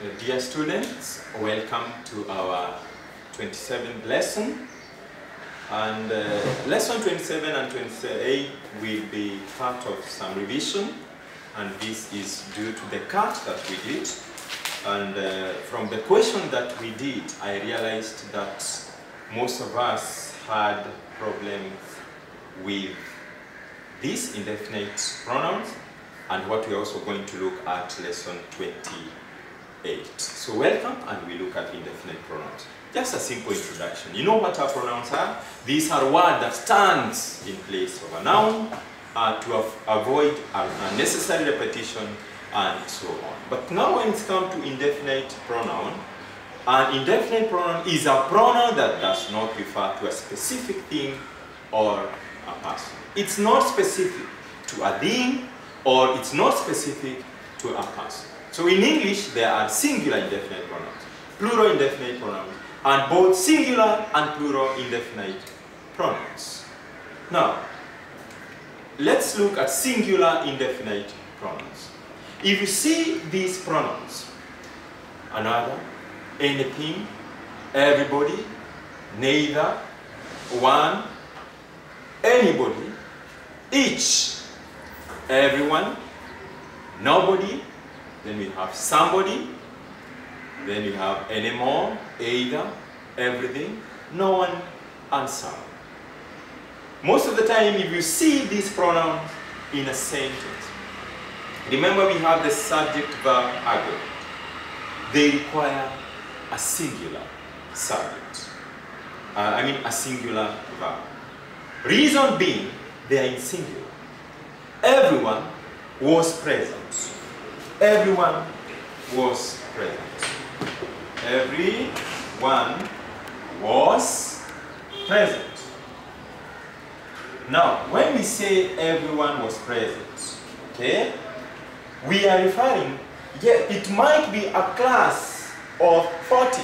Dear students, welcome to our 27th lesson. And uh, lesson 27 and 28 will be part of some revision. And this is due to the cut that we did. And uh, from the question that we did, I realized that most of us had problems with these indefinite pronouns and what we're also going to look at lesson 28. So welcome and we look at indefinite pronouns. Just a simple introduction. You know what our pronouns are? These are words that stands in place of a noun uh, to avoid unnecessary repetition and so on. But now when it's come to indefinite pronoun, an indefinite pronoun is a pronoun that does not refer to a specific thing or a person. It's not specific to a thing or it's not specific to a person. So in English, there are singular indefinite pronouns, plural indefinite pronouns, and both singular and plural indefinite pronouns. Now, let's look at singular indefinite pronouns. If you see these pronouns, another, anything, everybody, neither, one, anybody, each, everyone, nobody, then we have somebody, then we have anymore, either, everything, no one, and some. Most of the time, if you see these pronouns in a sentence, remember we have the subject-verb argument. They require a singular subject. Uh, I mean a singular verb. Reason being, they are in singular. Everyone was present. Everyone was present. Everyone was present. Now, when we say everyone was present, okay, we are referring, yeah, it might be a class of 40,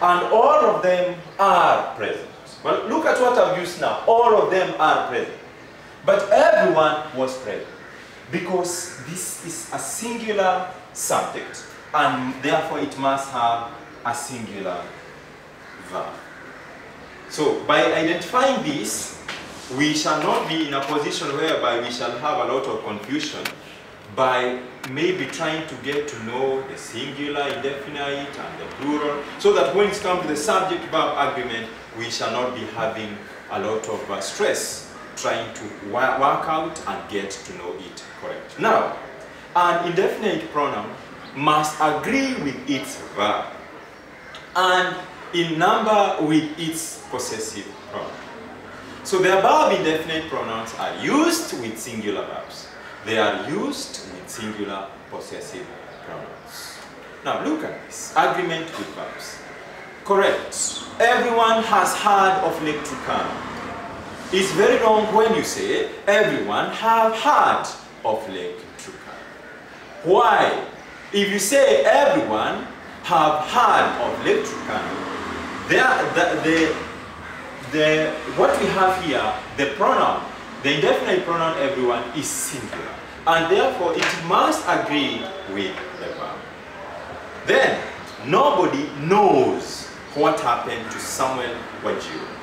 and all of them are present. Well, look at what I've used now. All of them are present. But everyone was present because this is a singular subject and therefore it must have a singular verb. So by identifying this, we shall not be in a position whereby we shall have a lot of confusion by maybe trying to get to know the singular, indefinite, and the plural, so that when it comes to the subject-verb agreement, we shall not be having a lot of uh, stress trying to work out and get to know it correct. Now, an indefinite pronoun must agree with its verb and in number with its possessive pronoun. So the above indefinite pronouns are used with singular verbs. They are used with singular possessive pronouns. Now look at this. Agreement with verbs. Correct. Everyone has heard of Turkana. It's very wrong when you say everyone have heard of Lake Turkana. Why? If you say everyone have heard of Lake Turkana, the, the, the, what we have here, the pronoun, the indefinite pronoun everyone is singular. And therefore it must agree with the verb. Then, nobody knows what happened to Samuel Wanjiru.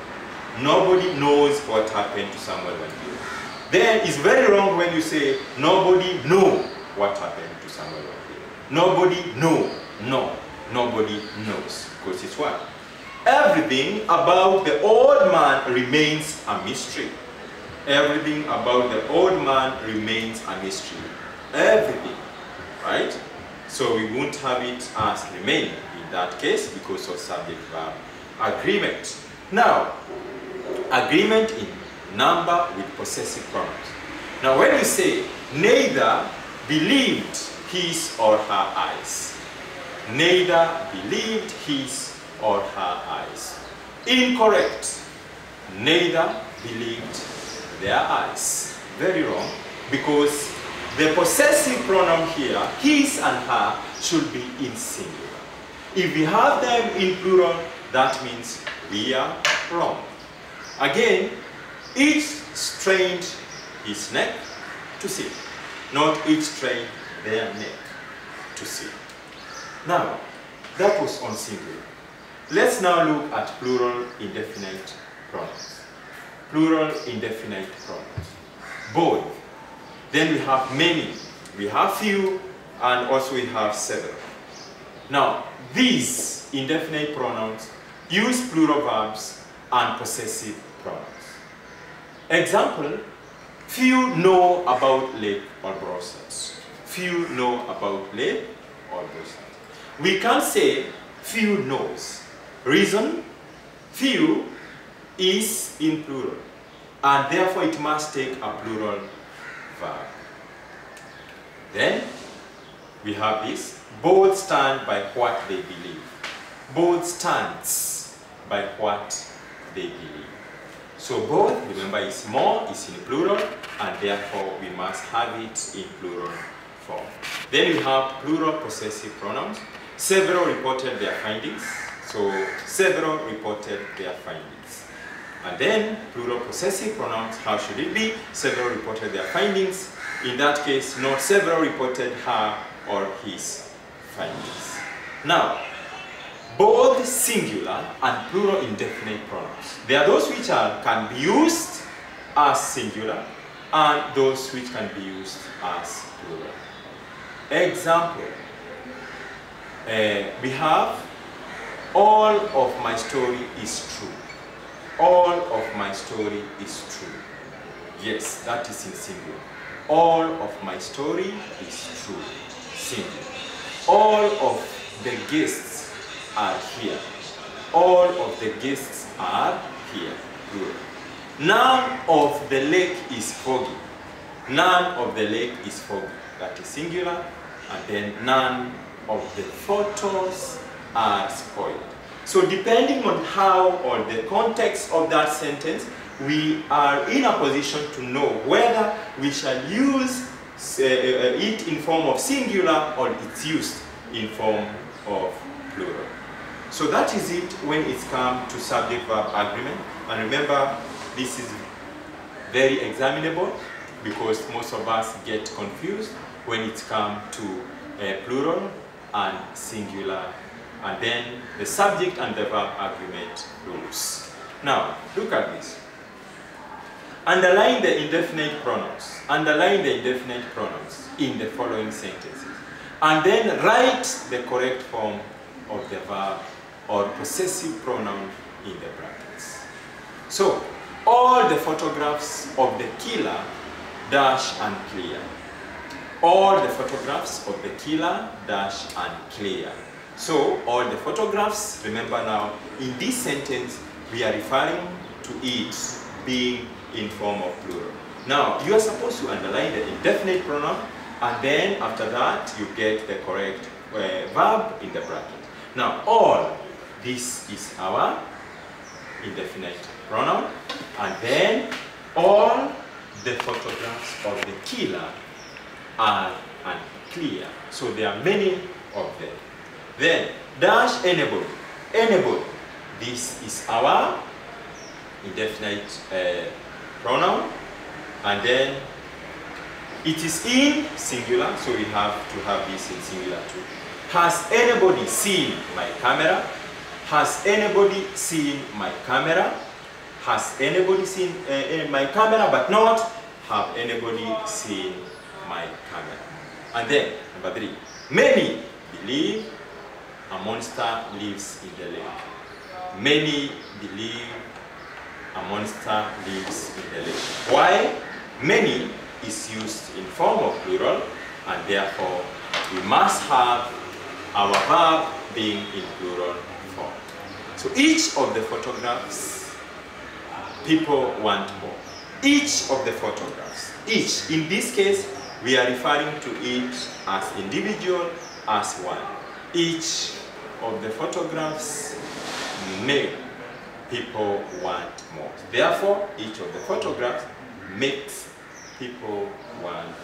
Nobody knows what happened to Samuel Wanjiru. Then it's very wrong when you say nobody know what happened to Samuel Wanjiru. Nobody know. No, nobody knows. Because it's what? Everything about the old man remains a mystery. Everything about the old man remains a mystery. Everything. Right? So we won't have it as remain in that case because of subject verb agreement. Now, agreement in number with possessive pronouns. Now when you say neither believed his or her eyes, neither believed his or her eyes. Incorrect. Neither believed their eyes. Very wrong because the possessive pronoun here, his and her, should be in singular. If we have them in plural, that means we are wrong. Again, each strained his neck to see, not each strained their neck to see. Now, that was on singular. Let's now look at plural indefinite pronouns. Plural indefinite pronouns. Both. Then we have many. We have few and also we have several. Now, these indefinite pronouns use plural verbs and possessive pronouns. Example, few know about Lake Albrossas. Few know about Lake Albrossas. We can say few knows. Reason, few is in plural and therefore it must take a plural verb. Then we have this, both stand by what they believe. Both stands by what they believe. So both, remember, is more, is in plural, and therefore we must have it in plural form. Then we have plural possessive pronouns. Several reported their findings. So several reported their findings. And then plural possessive pronouns, how should it be? Several reported their findings. In that case, not several reported her or his findings. Now, both singular and plural indefinite pronouns. There are those which are, can be used as singular and those which can be used as plural. Example, uh, we have all of my story is true. All of my story is true. Yes, that is in singular. All of my story is true. Singular. All of the guests are here. All of the guests are here. Plural. None of the lake is foggy. None of the lake is foggy. That is singular. And then none of the photos are spoiled. So depending on how or the context of that sentence, we are in a position to know whether we shall use uh, it in form of singular or it's used in form of plural. So that is it when it's come to subject-verb agreement. And remember, this is very examinable because most of us get confused when it comes to uh, plural and singular and then the subject and the verb agreement rules. Now, look at this. Underline the indefinite pronouns. Underline the indefinite pronouns in the following sentences. And then write the correct form of the verb or possessive pronoun in the brackets. So, all the photographs of the killer dash and clear. All the photographs of the killer dash and clear. So, all the photographs, remember now, in this sentence, we are referring to it being in form of plural. Now, you are supposed to underline the indefinite pronoun, and then after that, you get the correct uh, verb in the bracket. Now, all, this is our indefinite pronoun, and then all the photographs of the killer are unclear. So there are many of them. Then, dash enable. Enable. This is our indefinite uh, pronoun. And then, it is in singular, so we have to have this in singular too. Has anybody seen my camera? Has anybody seen my camera? Has anybody seen uh, my camera but not have anybody seen my camera? And then, number three, many believe a monster lives in the lake. Many believe a monster lives in the lake. Why? Many is used in form of plural and therefore we must have our verb being in plural. So each of the photographs, people want more. Each of the photographs, each, in this case, we are referring to it as individual, as one. Each of the photographs make people want more. Therefore, each of the photographs makes people want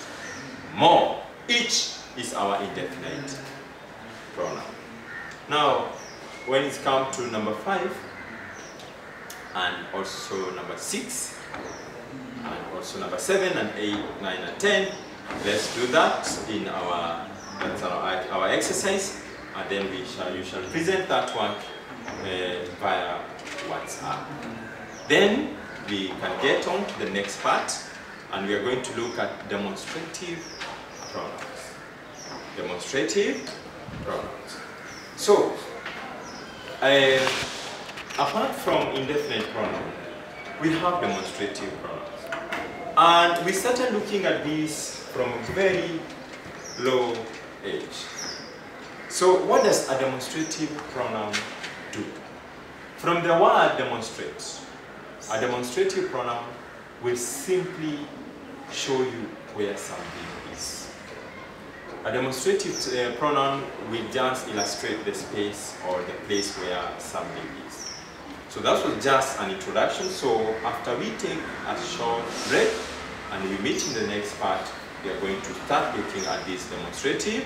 more. Each is our indefinite pronoun. Now, when it's come to number five, and also number six, and also number seven, and eight, nine, and ten, let's do that in our, our, our exercise and then we shall you shall present that work uh, via WhatsApp. Then we can get on to the next part, and we are going to look at demonstrative pronouns. Demonstrative pronouns. So, uh, apart from indefinite pronoun, we have demonstrative pronouns. And we started looking at these from a very low age. So what does a demonstrative pronoun do? From the word demonstrate, a demonstrative pronoun will simply show you where something is. A demonstrative uh, pronoun will just illustrate the space or the place where something is. So that was just an introduction. So after we take a short break and we meet in the next part, we are going to start looking at this demonstrative